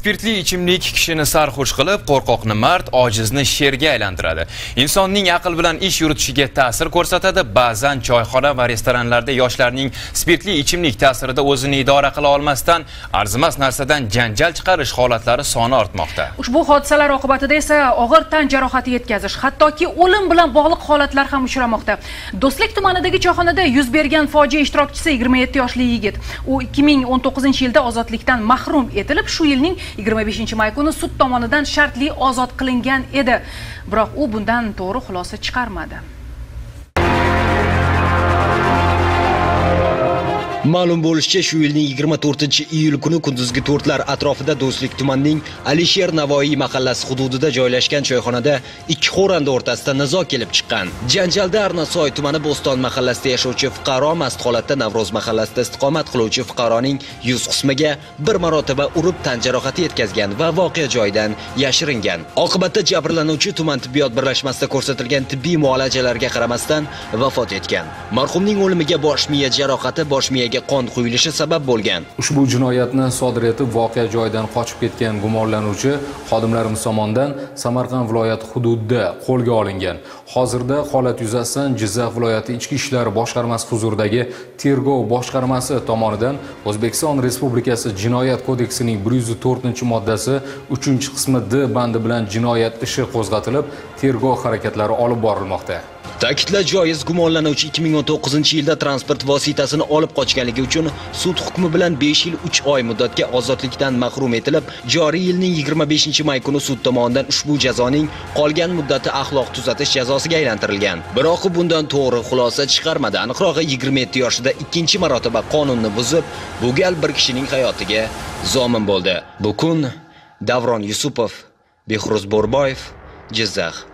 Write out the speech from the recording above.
Spirtli ichimlik kishini sarxush qilib, qo'rqoqni mard, ojizni sherga aylantiradi. Insonning aql bilan ish yuritishiga ta'sir ko'rsatadi. Ba'zan choyxona va restoranlarda yoshlarning spirtli ichimlik ta'sirida o'zini idora qila olmasdan arzimas narsadan janjal chiqarish holatlari soni ortmoqda. Ushbu hodisalar oqibatida esa og'ir tan jarohati yetkazish, hattoki o'lim bilan bog'liq holatlar ham uchramoqda. Do'stlik tumanidagi choyxonada yuz bergan fojia ishtirokchisi 27 yoshli yigit. U 2019-yilda ozodlikdan mahrum etilib, shu yilning 25 may kuni sud tomonidan shartli ozod qilingan edi. Biroq u bundan to'g'ri xulosa chiqarmadi. Ma'lum bo'lishicha, shu yilning 24-iyul kuni kunduzgi 4 lar atrofida Do'stlik tumanining Alisher Navoiy mahallasi hududida joylashgan choyxonada ikki xoranda o'rtasida nizo kelib chiqqan. Janjalda Arnasoy tumani Bo'ston mahallasida yashovchi fuqaro mast holatda Navro'z mahallasida istiqomat qiluvchi fuqaroning yuz qismiga bir marotaba urib tan jarohati yetkazgan va voqea joyidan yashiringan. Oqibatda jabrlanuvchi tuman tibbiyot birlashmasida ko'rsatilgan tibbiy muolajalarga qaramasdan vafot etgan. Marhumning o'limiga bosh miya jarohati, bosh miya qon quyilishi sabab bo'lgan. Ushbu jinoyatni sodir etib voqea joyidan qochib ketgan gumonlanuvchi xodimlarimiz tomonidan Samarqand viloyati hududida qo'lga olingan. Hozirda holat yuzasidan Jizzax viloyati ichki ishlar boshqarmasi huzuridagi tergov boshqarmasi tomonidan O'zbekiston Respublikasi Jinoyat kodeksining 104-moddasi 3-qismi D bandi bilan jinoyat ishi qo'zg'atilib, tergov harakatlari olib borilmoqda. Ta'kidlash joiz gumonlanuvchi 2019-yilda transport vositasini olib qochganligi uchun sud hukmi bilan 5 yil 3 oy muddatga ozodlikdan mahrum etilib, joriy yilning 25-may kuni sud tomonidan ushbu jazoning qolgan muddati axloq tuzatish jazosiga aylantirilgan. Biroq bundan to'g'ri xulosa chiqarmadi. Aniqrog'i 27 yoshida ikkinchi marotaba qonunni buzib, bu gal bir kishining hayotiga zomin bo'ldi. Bu kun Davron Yusupov, Behruz Borboyev, Jizzax